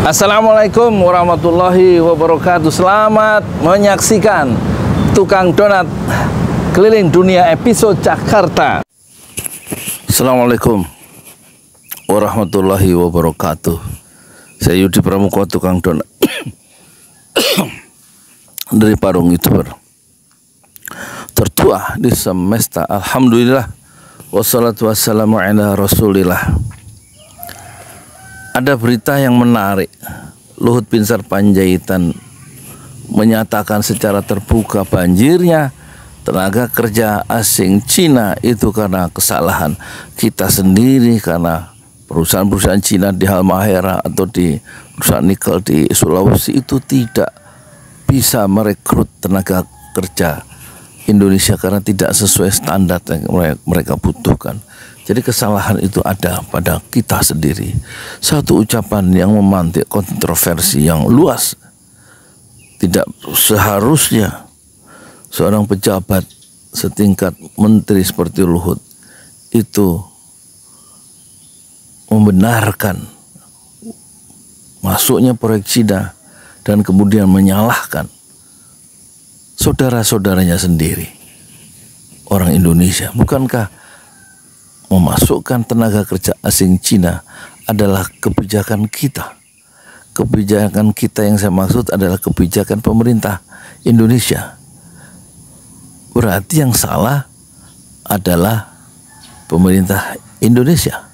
Assalamualaikum warahmatullahi wabarakatuh. Selamat menyaksikan Tukang Donat Keliling Dunia episode Jakarta. Assalamualaikum warahmatullahi wabarakatuh. Saya Yudi Pramuko Tukang Donat. Dari Parung Youtuber. Tertua di semesta. Alhamdulillah. Wassalatu wassalamu ala rasulillah ada berita yang menarik. Luhut Binsar Panjaitan menyatakan secara terbuka banjirnya tenaga kerja asing Cina itu karena kesalahan kita sendiri karena perusahaan-perusahaan Cina di Halmahera atau di perusahaan nikel di Sulawesi itu tidak bisa merekrut tenaga kerja Indonesia karena tidak sesuai standar yang mereka butuhkan. Jadi kesalahan itu ada pada kita sendiri. Satu ucapan yang memantik kontroversi yang luas. Tidak seharusnya seorang pejabat setingkat menteri seperti Luhut itu membenarkan masuknya proyek Cina dan kemudian menyalahkan saudara-saudaranya sendiri orang Indonesia. Bukankah memasukkan tenaga kerja asing Cina adalah kebijakan kita. Kebijakan kita yang saya maksud adalah kebijakan pemerintah Indonesia. Berarti yang salah adalah pemerintah Indonesia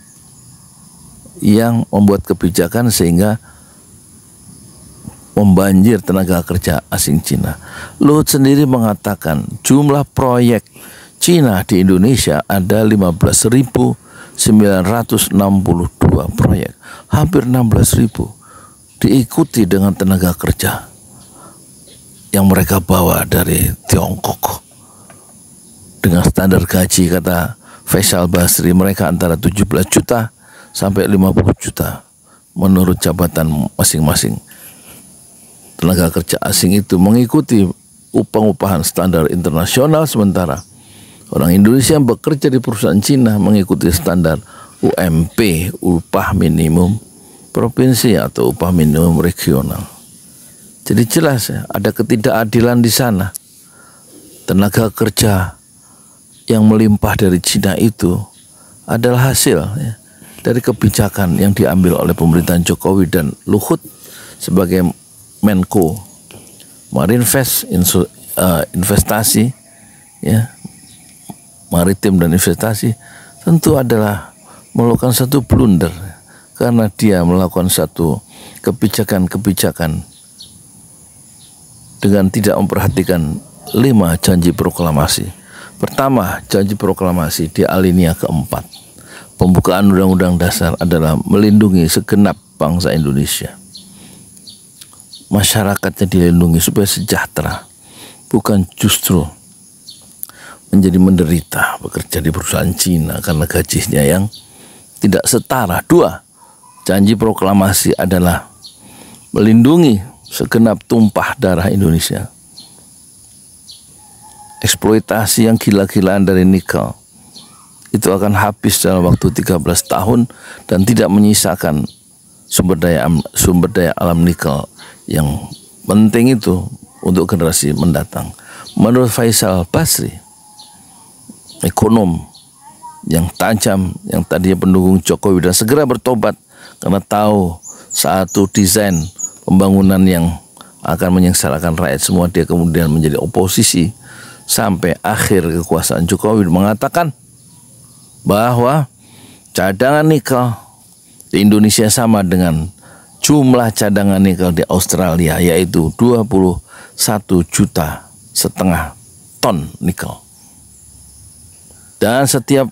yang membuat kebijakan sehingga membanjir tenaga kerja asing Cina. Luhut sendiri mengatakan jumlah proyek Cina di Indonesia ada 15.962 proyek, hampir 16.000 diikuti dengan tenaga kerja yang mereka bawa dari Tiongkok. Dengan standar gaji kata Faisal Basri mereka antara 17 juta sampai 50 juta menurut jabatan masing-masing. Tenaga kerja asing itu mengikuti upah-upahan standar internasional sementara Orang Indonesia yang bekerja di perusahaan Cina mengikuti standar UMP, upah minimum provinsi atau upah minimum regional. Jadi jelas ya, ada ketidakadilan di sana. Tenaga kerja yang melimpah dari Cina itu adalah hasil ya, dari kebijakan yang diambil oleh pemerintahan Jokowi dan Luhut sebagai Menko Marinvest uh, investasi ya maritim dan investasi tentu adalah melakukan satu blunder karena dia melakukan satu kebijakan-kebijakan dengan tidak memperhatikan lima janji proklamasi. Pertama, janji proklamasi di alinea keempat. Pembukaan Undang-Undang Dasar adalah melindungi segenap bangsa Indonesia. Masyarakatnya dilindungi supaya sejahtera, bukan justru menjadi menderita bekerja di perusahaan Cina karena gajinya yang tidak setara. Dua, janji proklamasi adalah melindungi segenap tumpah darah Indonesia. Eksploitasi yang gila-gilaan dari nikel itu akan habis dalam waktu 13 tahun dan tidak menyisakan sumber daya sumber daya alam nikel yang penting itu untuk generasi mendatang. Menurut Faisal Basri, ekonom yang tajam yang tadinya pendukung Jokowi dan segera bertobat karena tahu satu desain pembangunan yang akan menyengsarakan rakyat semua dia kemudian menjadi oposisi sampai akhir kekuasaan Jokowi mengatakan bahwa cadangan nikel di Indonesia sama dengan jumlah cadangan nikel di Australia yaitu 21 juta setengah ton nikel. Dan setiap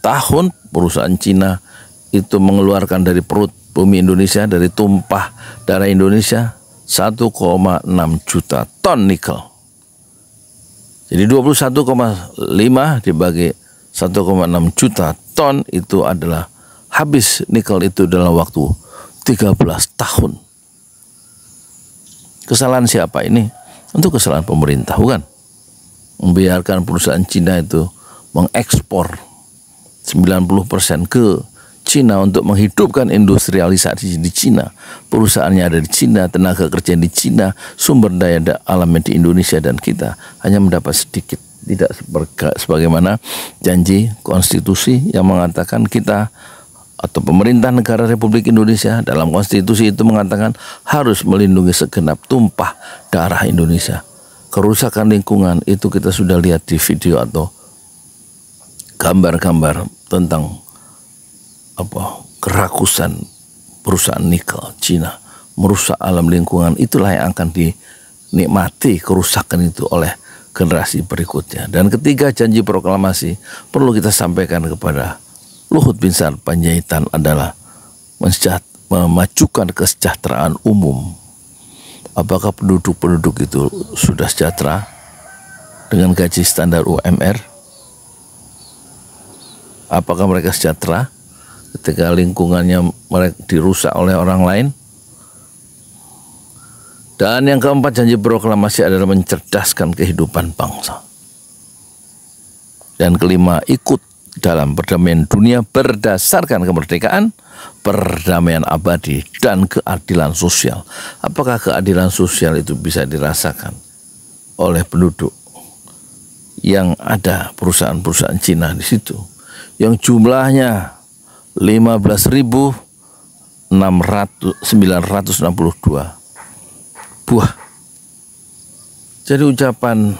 tahun perusahaan Cina itu mengeluarkan dari perut bumi Indonesia dari tumpah darah Indonesia 1,6 juta ton nikel. Jadi 21,5 dibagi 1,6 juta ton itu adalah habis nikel itu dalam waktu 13 tahun. Kesalahan siapa ini? Untuk kesalahan pemerintah, bukan? Membiarkan perusahaan Cina itu mengekspor 90% ke Cina untuk menghidupkan industrialisasi di Cina. Perusahaannya ada di Cina, tenaga kerja di Cina, sumber daya alam di Indonesia dan kita hanya mendapat sedikit. Tidak sebagaimana janji konstitusi yang mengatakan kita atau pemerintah negara Republik Indonesia dalam konstitusi itu mengatakan harus melindungi segenap tumpah darah Indonesia. Kerusakan lingkungan itu kita sudah lihat di video atau gambar-gambar tentang apa kerakusan perusahaan nikel Cina merusak alam lingkungan. Itulah yang akan dinikmati kerusakan itu oleh generasi berikutnya. Dan ketiga janji proklamasi perlu kita sampaikan kepada Luhut Binsar Panjaitan adalah memajukan kesejahteraan umum. Apakah penduduk-penduduk itu sudah sejahtera? Dengan gaji standar UMR apakah mereka sejahtera ketika lingkungannya mereka dirusak oleh orang lain. Dan yang keempat janji proklamasi adalah mencerdaskan kehidupan bangsa. Dan kelima ikut dalam perdamaian dunia berdasarkan kemerdekaan, perdamaian abadi dan keadilan sosial. Apakah keadilan sosial itu bisa dirasakan oleh penduduk yang ada perusahaan-perusahaan Cina di situ yang jumlahnya 15.962 buah. Jadi ucapan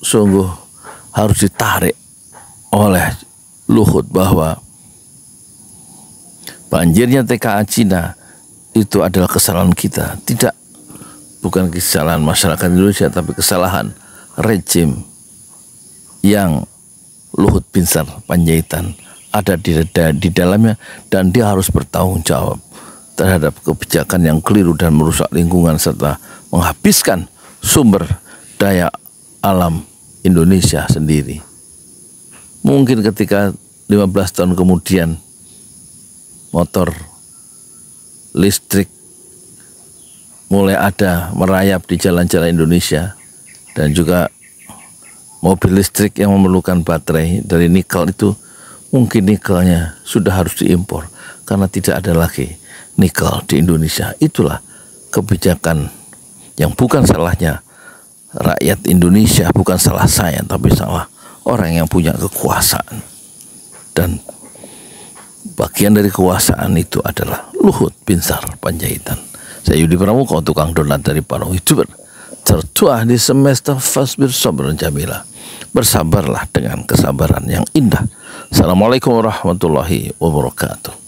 sungguh harus ditarik oleh Luhut bahwa banjirnya TKA Cina itu adalah kesalahan kita. Tidak, bukan kesalahan masyarakat Indonesia, tapi kesalahan rejim yang Luhut Binsar Panjaitan ada di, di dalamnya dan dia harus bertanggung jawab terhadap kebijakan yang keliru dan merusak lingkungan serta menghabiskan sumber daya alam Indonesia sendiri. Mungkin ketika 15 tahun kemudian motor listrik mulai ada merayap di jalan-jalan Indonesia dan juga mobil listrik yang memerlukan baterai dari nikel itu mungkin nikelnya sudah harus diimpor karena tidak ada lagi nikel di Indonesia. Itulah kebijakan yang bukan salahnya rakyat Indonesia, bukan salah saya, tapi salah orang yang punya kekuasaan. Dan bagian dari kekuasaan itu adalah Luhut Binsar Panjaitan. Saya Yudi Pramuka, tukang donat dari Parung Youtuber. Tertua di semester Fasbir Sabr Jamila. Bersabarlah dengan kesabaran yang indah Assalamualaikum warahmatullahi wabarakatuh.